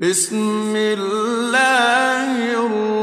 بسم الله الرحمن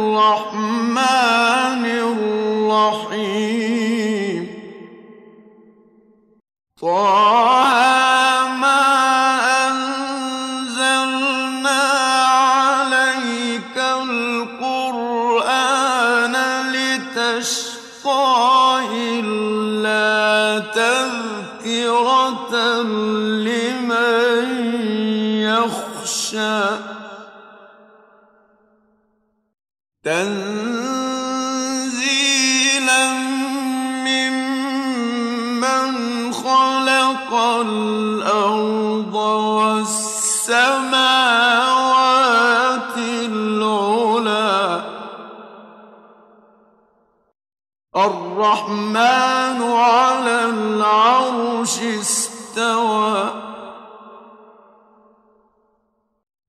الرحمن على العرش استوى.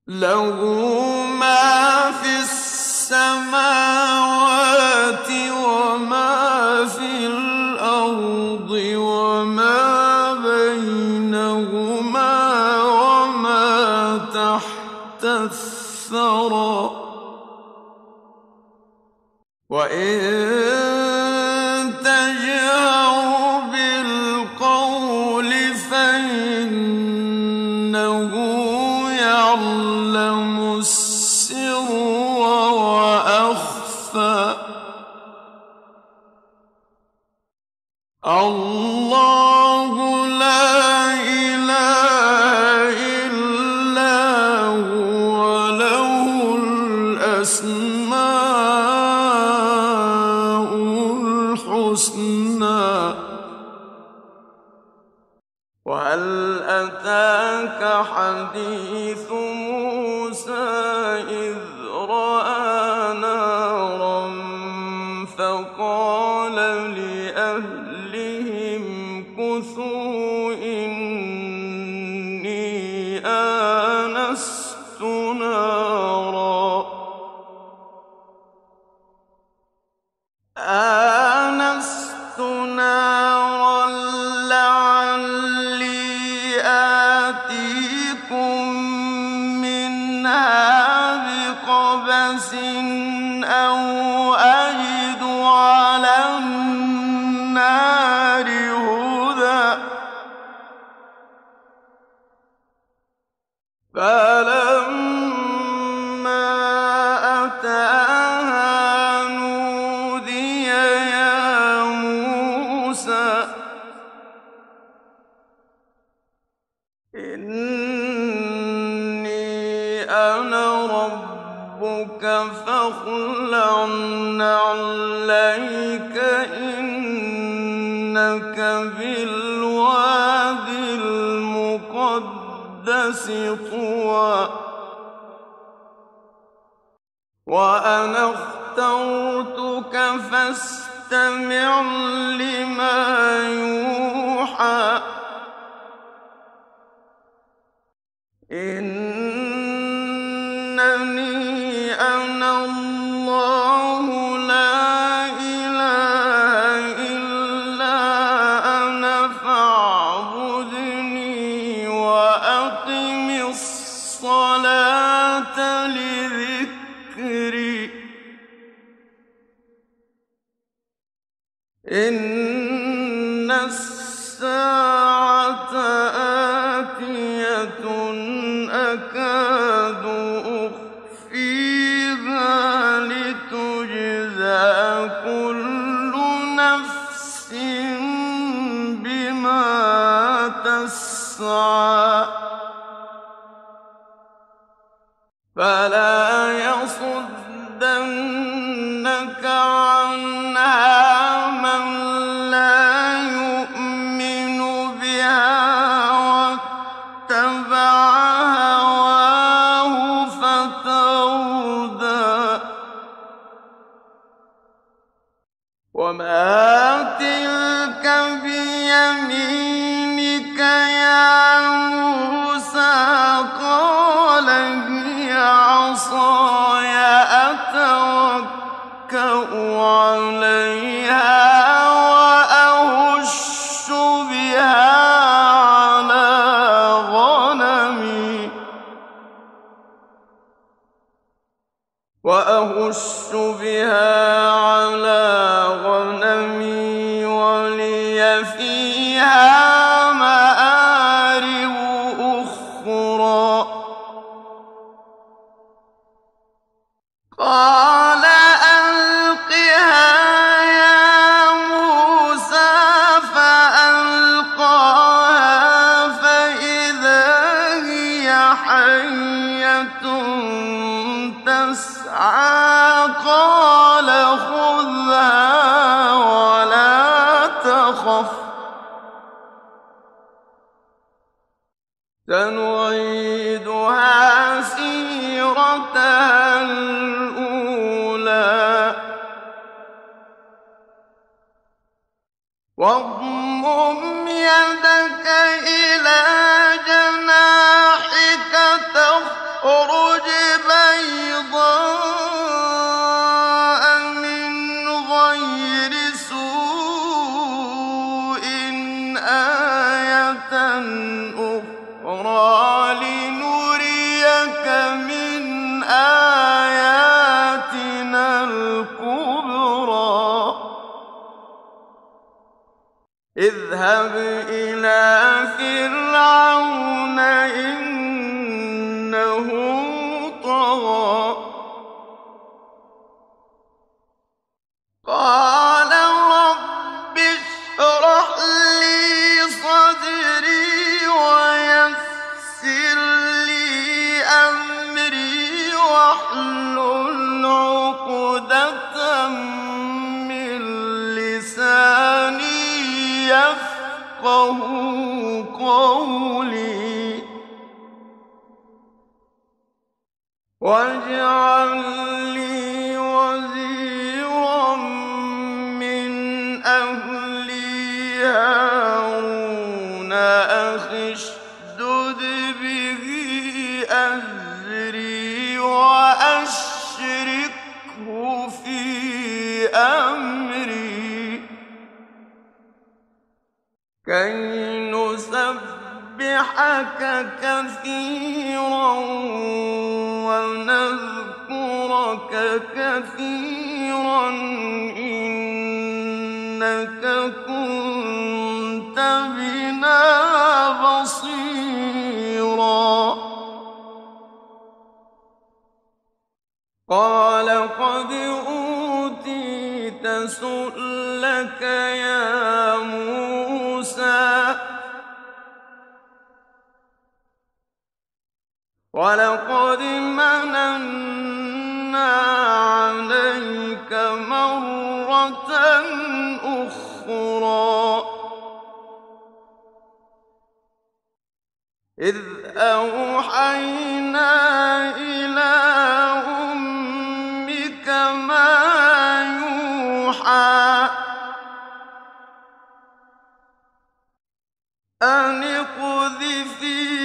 له يوحى يفقه قولي. كثيرا ونذكرك كثيرا إنك كنت بنا بصيرا. قال قد أوتيت سؤلك يا ولقد مننا عليك مرة أخرى. إذ أوحينا إلى أمك ما يوحى أن اقذفيه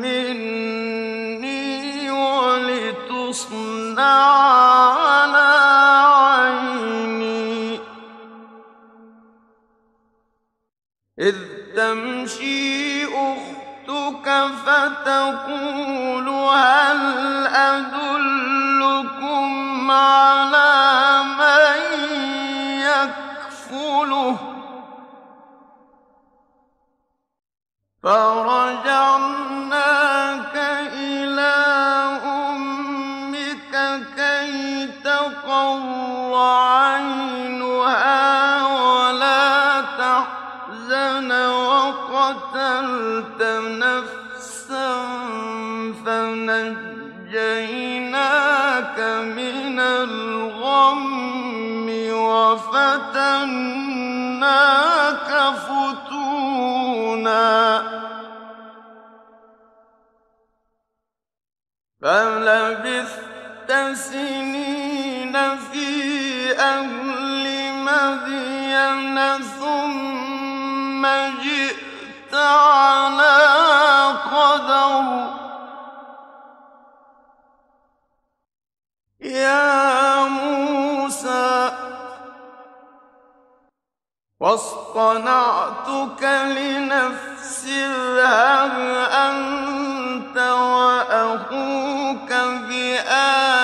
مني ولتصنع على عيني تمشي أختك فتقول هل فرجعناك إلى أمك كي تقر عينها ولا تحزن وقتلت نفسا فنجيناك من الغم وفتناك فتونا فلبثت سنين في أهل مدين ثم جئت على قدر. يا موسى واصطنعتك لنفسي اذهب أنت وأخوك بآياتي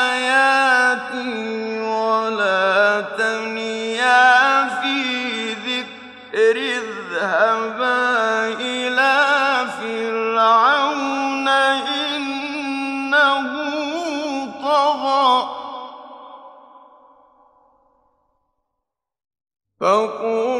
ولا تنيا في ذكر اذهبا إلى فرعون إنه طغى. فقل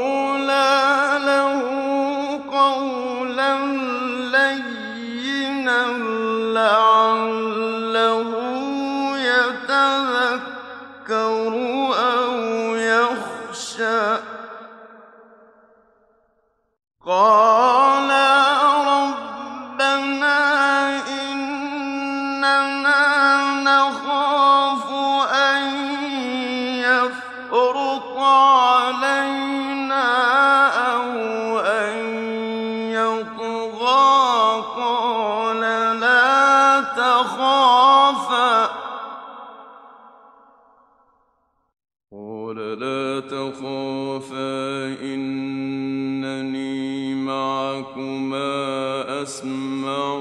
ما أسمع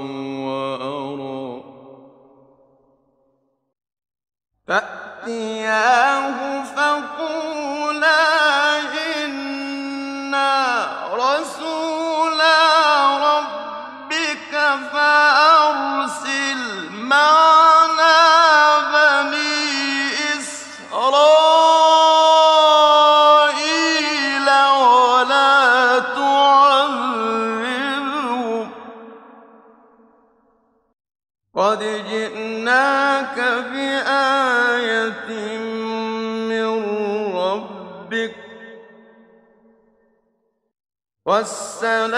وأرى. وسلام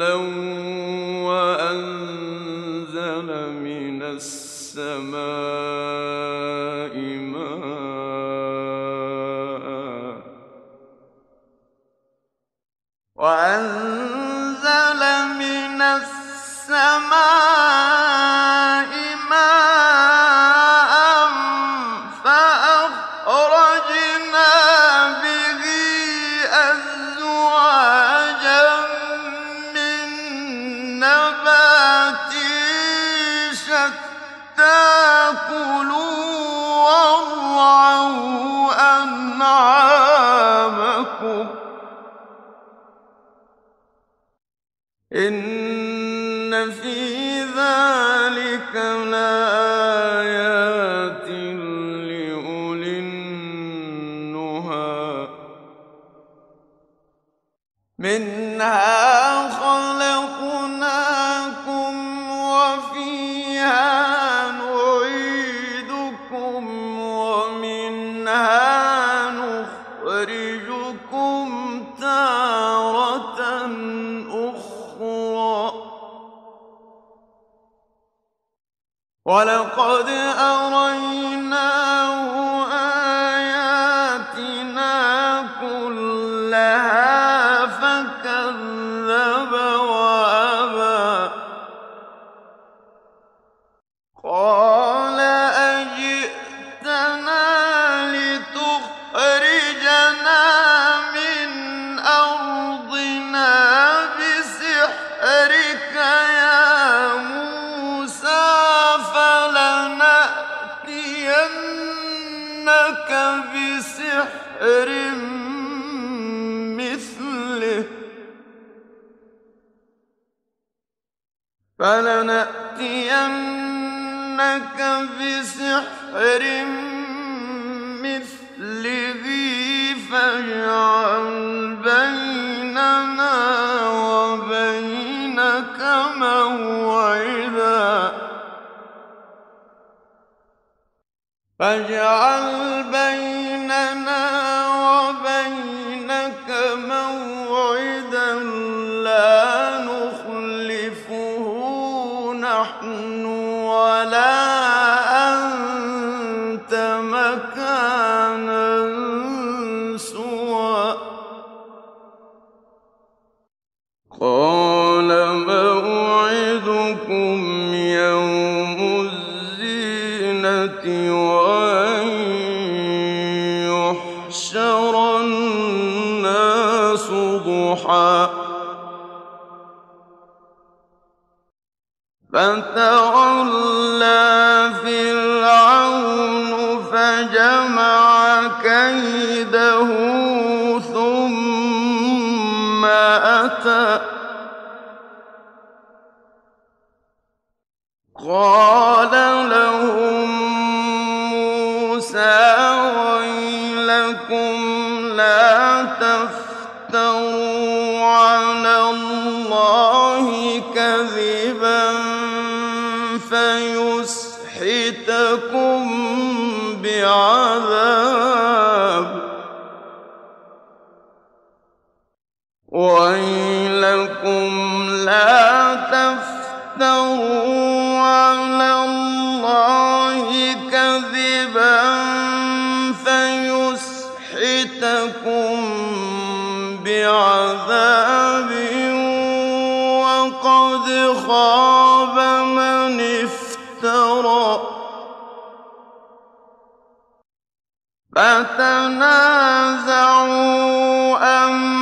لو ونأتينك بسحر مثله فاجعل بيننا وبينك موعدا. فاجعل ضحى فتولى فرعون فجمع كيده ثم أتى. قال لهم موسى ويلكم لا تفتروا فتنازعوا أمرهم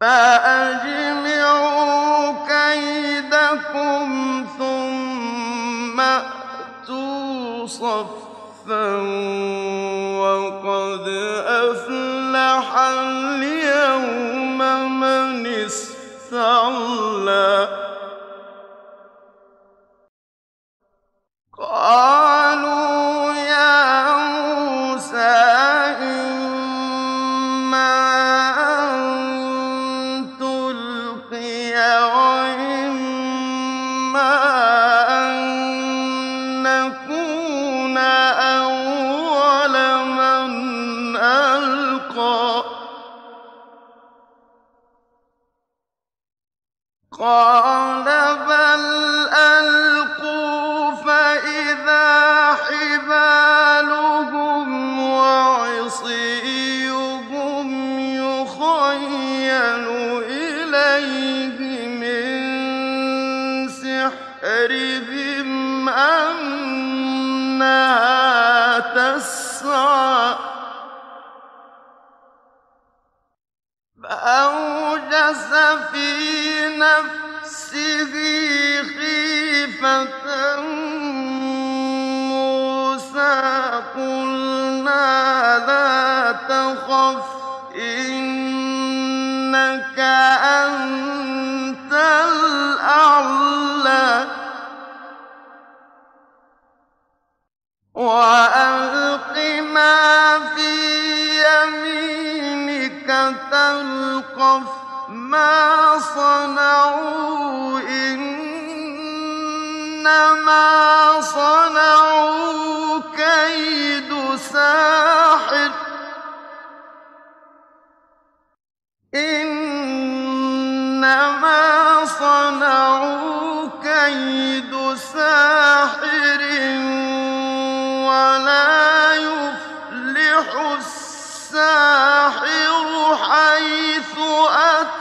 فأجمعوا كيدكم ثم أتوا صفا وقد أوتوا بنفسه خيفة. موسى قلنا لا تخف إنك أنت الأعلى. وألق ما في يمينك تلقف. صنعوا إنما صنعوا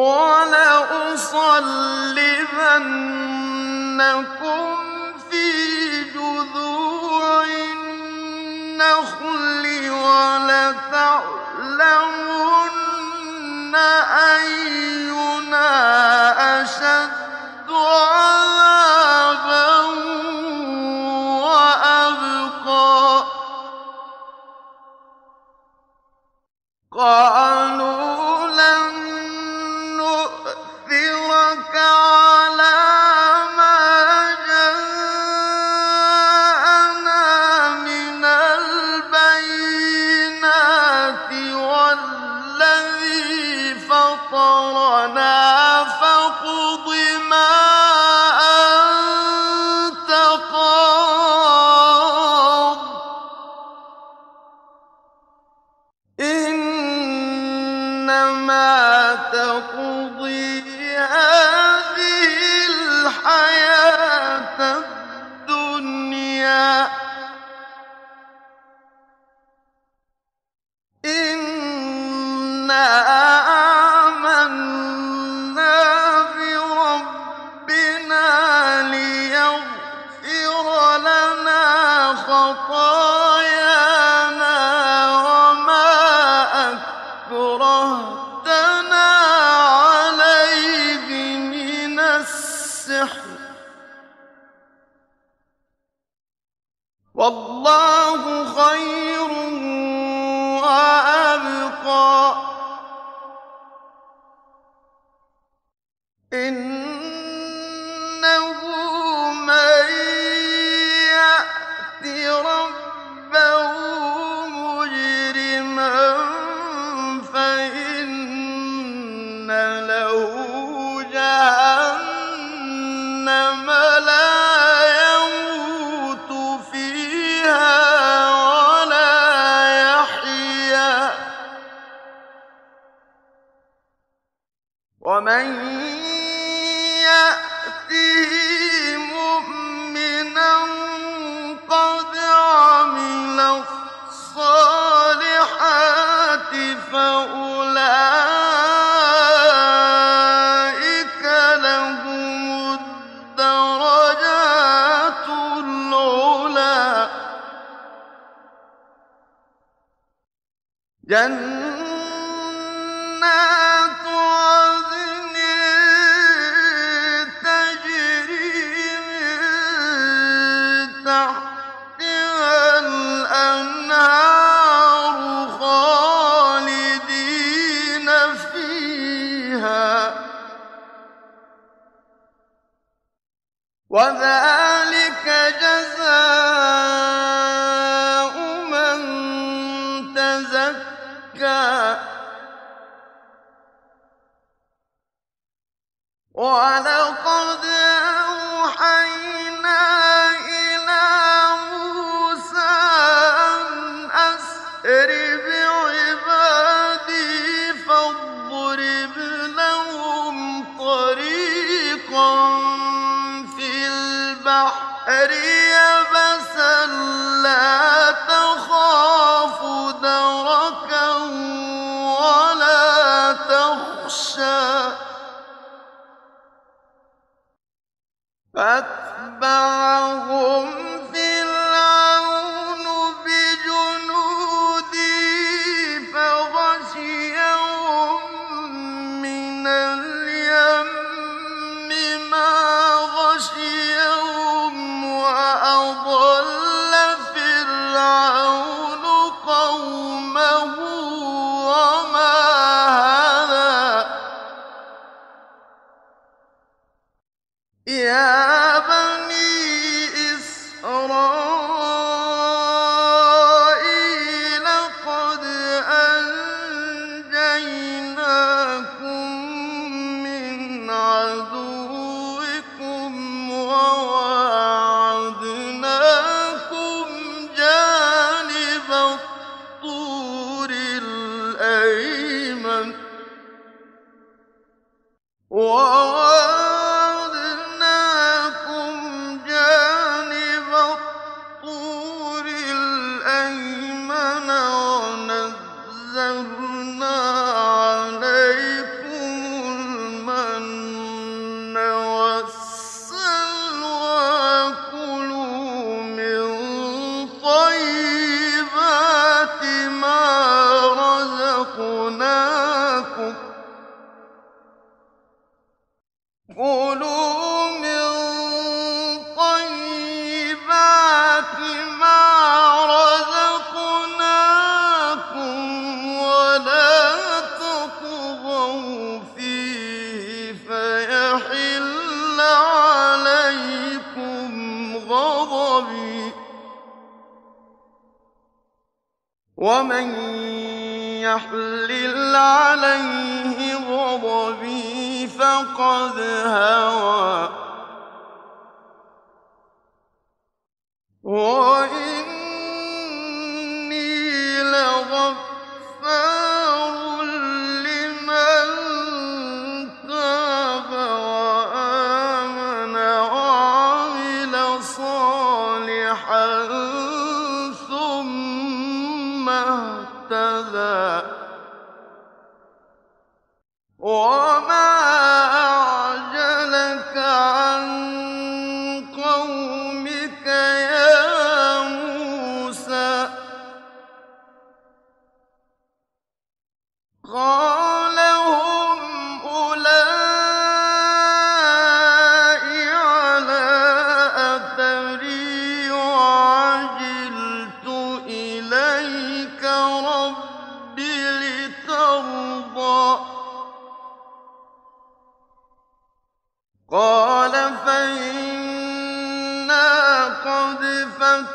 ولأصلبنكم والله خير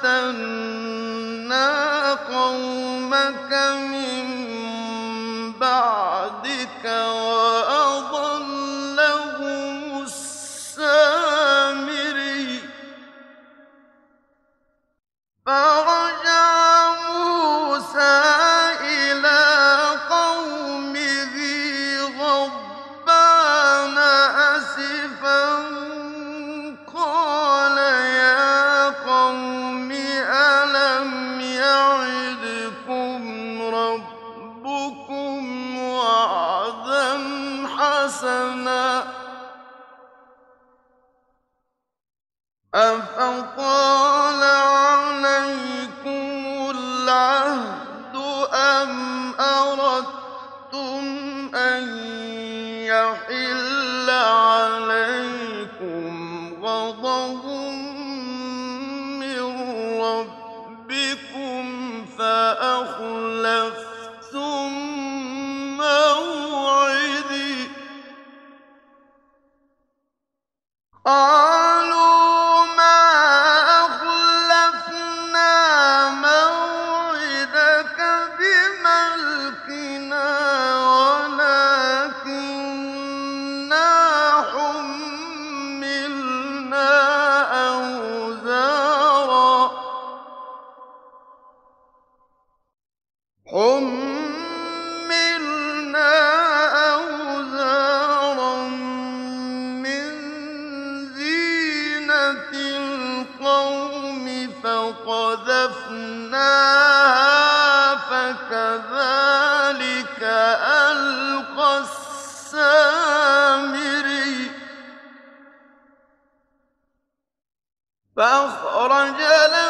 فتنا قوما حملنا أوزارا من زينة القوم فقذفناها فكذلك ألقى السامري فأخرج لنا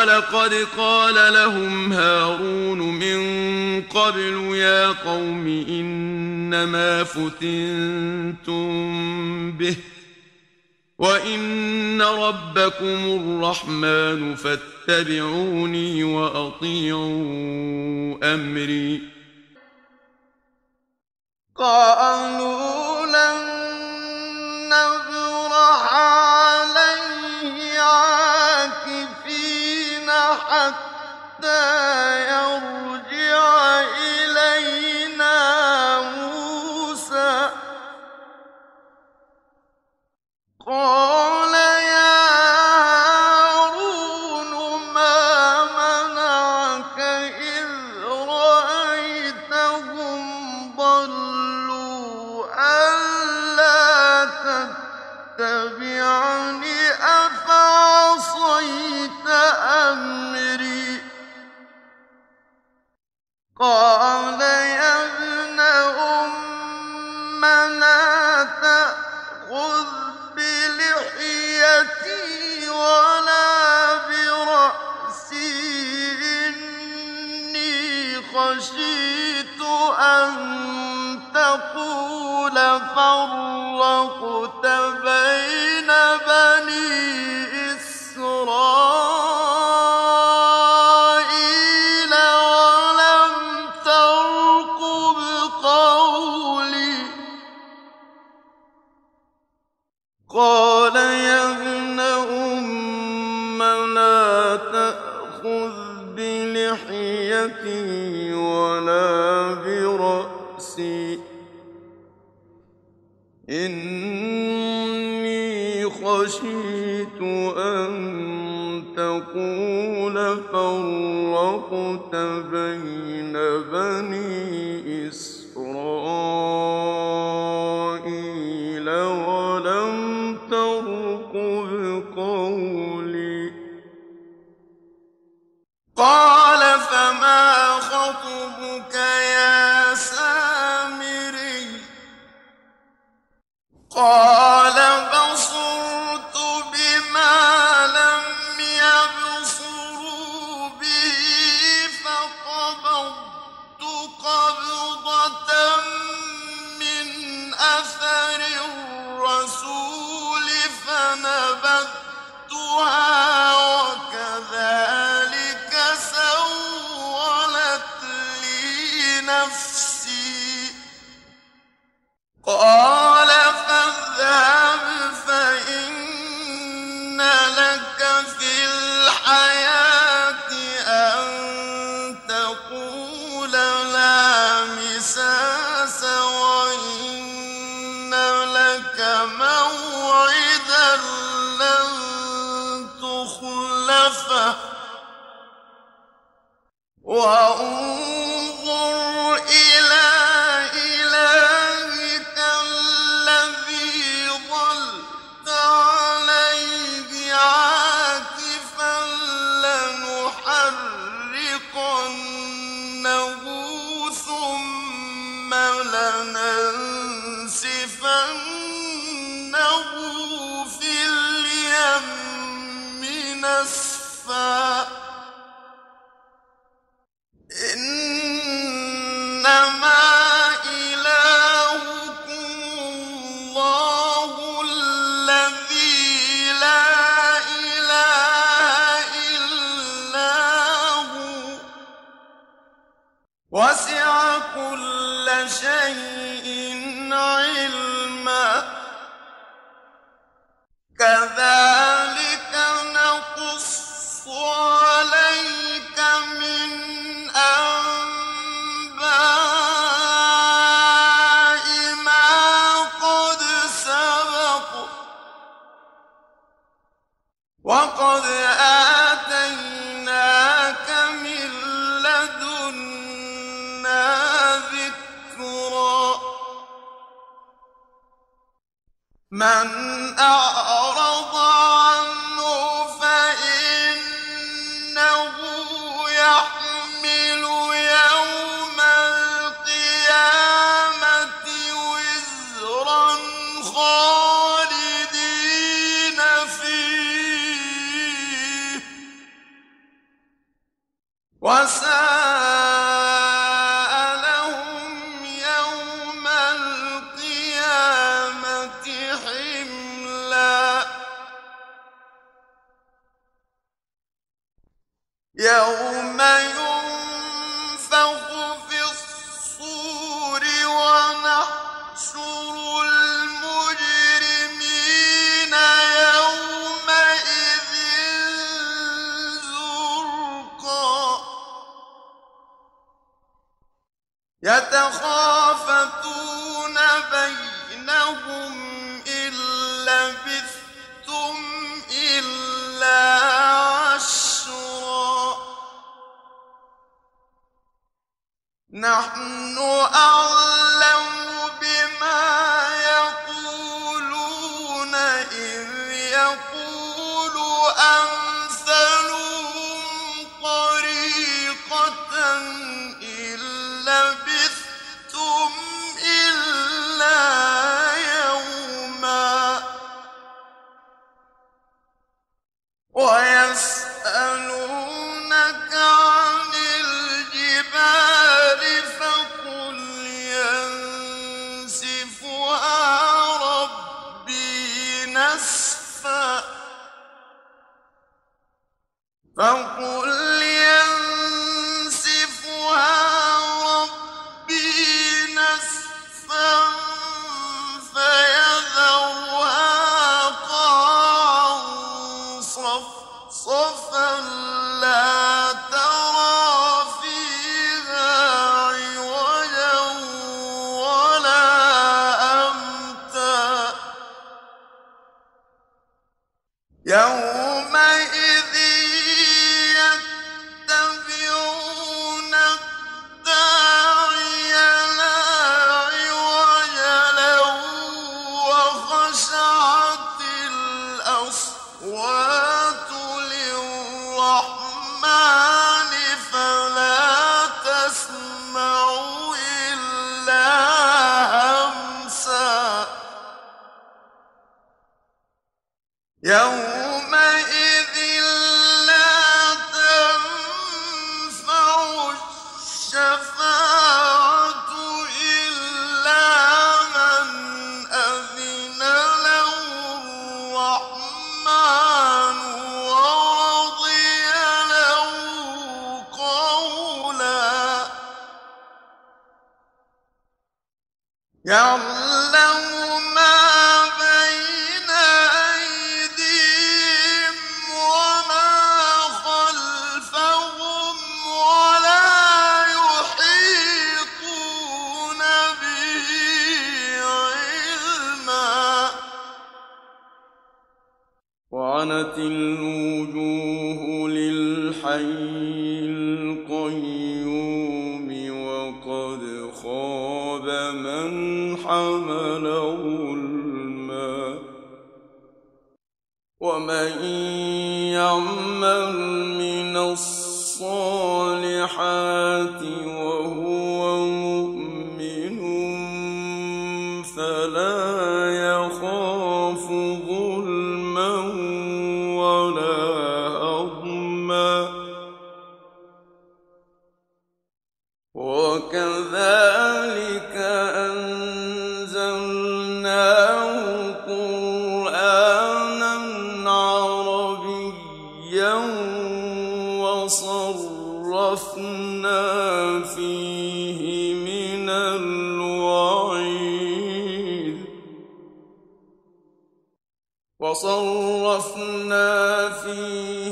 ولقد قال لهم هارون من قبل يا قوم إنما فتنتم به وإن ربكم الرحمن فاتبعوني وأطيعوا أمري. قالوا حتى يعلم وتركض قولي قال فما خطبك يا سامري؟ قال وسع كل شيء من أعلم يتخافتون بينهم إن لبثتم إلا عشرا. نحن أعلم عشيا وصرفنا فيه من الوعيد. وصرفنا فيه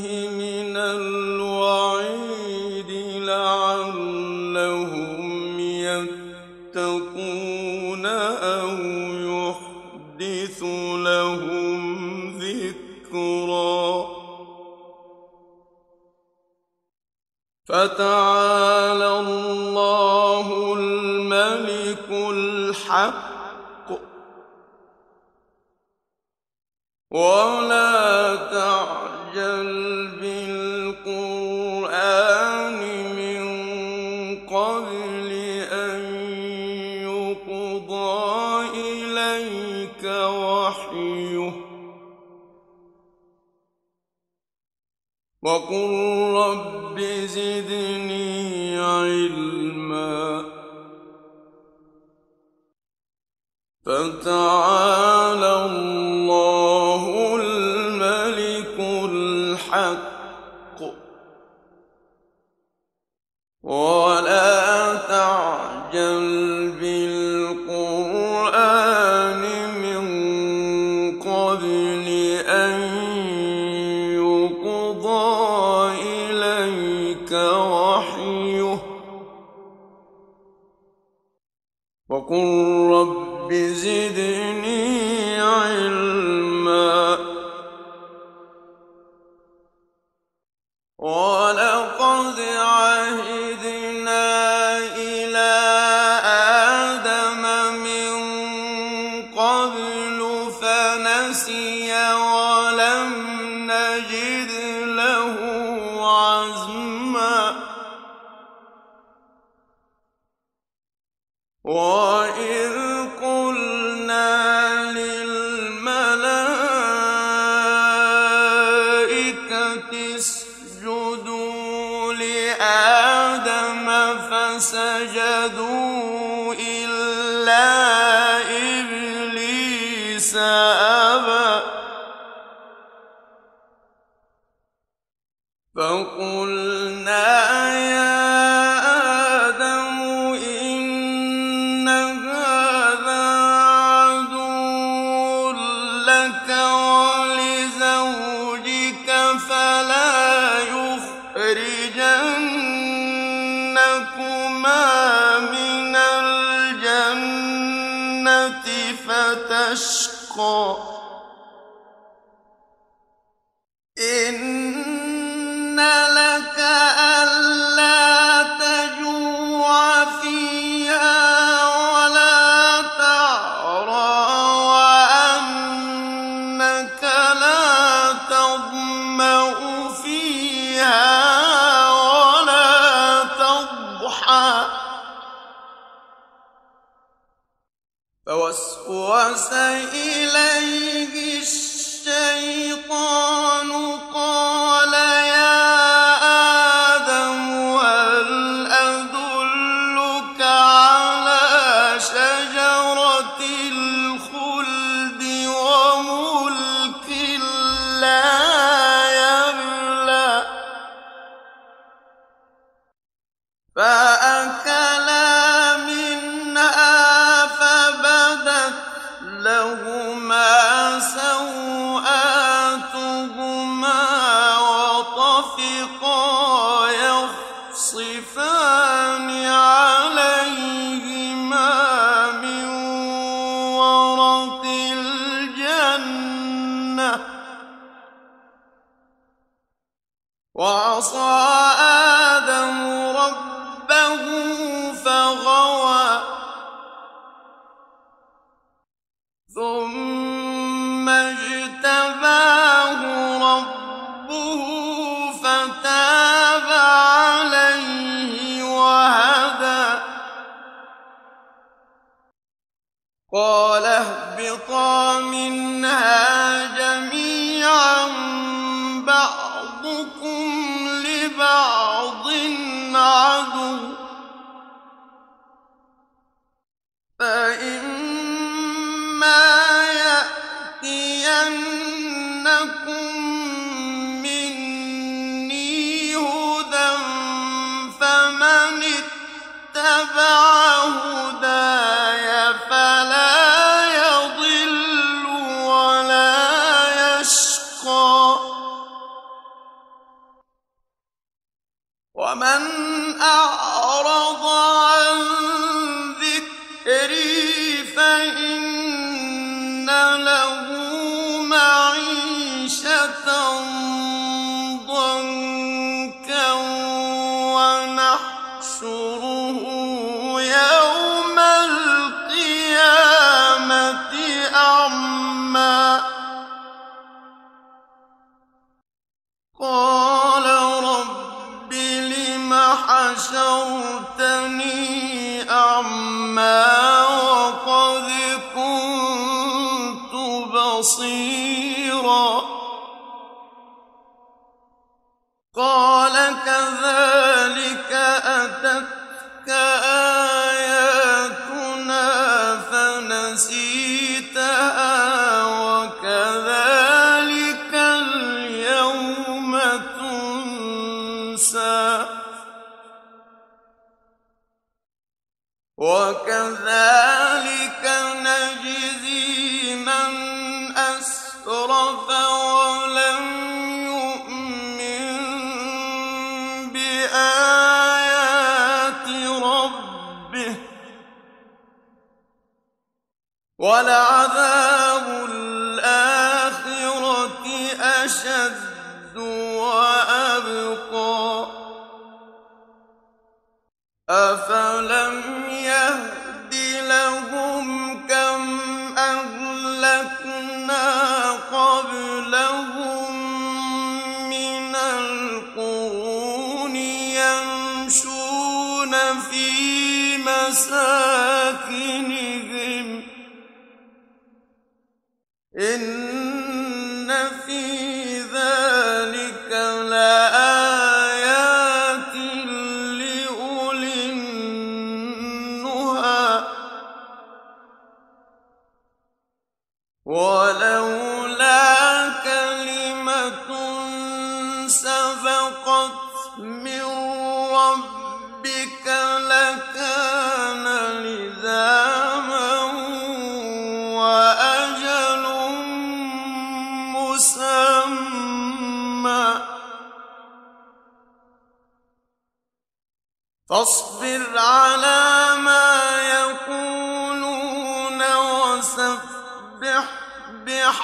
فتعالى الله الملك الحق. ولا تعجل بالقرآن من قبل أن يقضى إليك وحيه. وقل رب زدني علما. فوسوس إليه الشيطان قال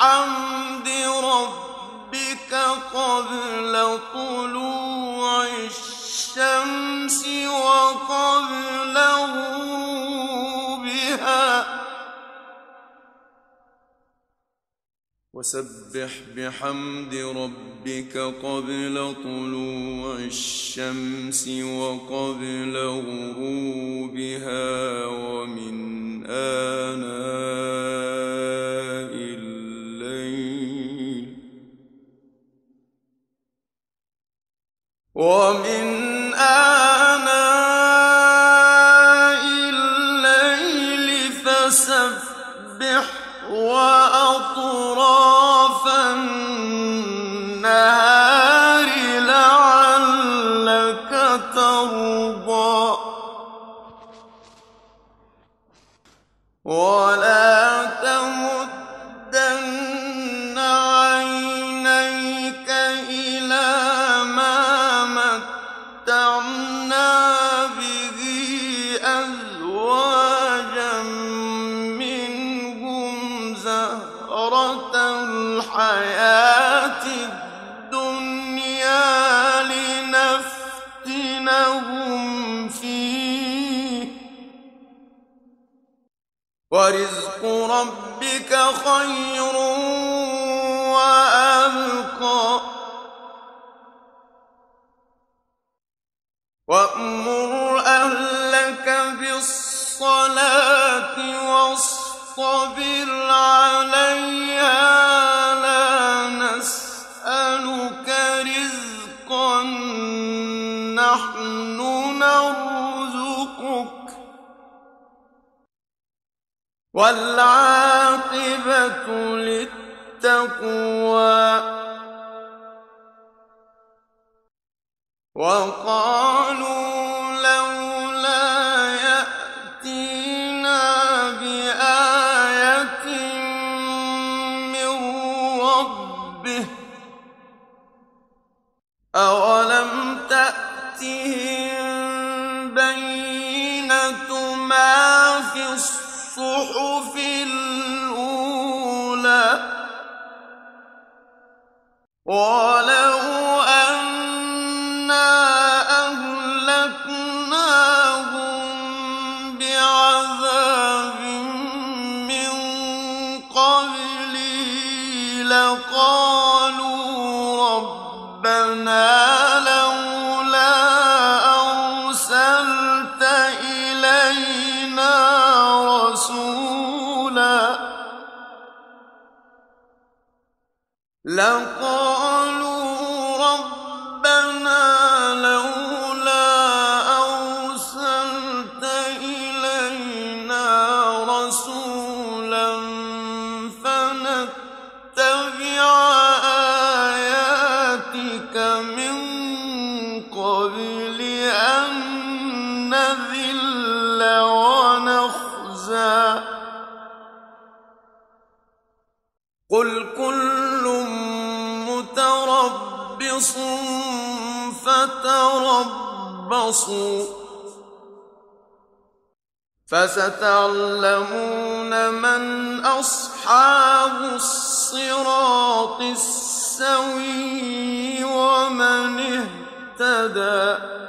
بحمد ربك قبل طلوع الشمس وقبل غروبها. وسبح بحمد ربك قبل طلوع الشمس وقبل غروبها. ومن آنات وأطراف خير وأبقى. وأمر أهلك بالصلاة واصطبر عليها لا نسألك رزقا. نحن نرزقك. والعاقبة للتقوى. وقالوا لولا Oh! فتربصوا فستعلمون من أصحاب الصراط السوي ومن اهتدى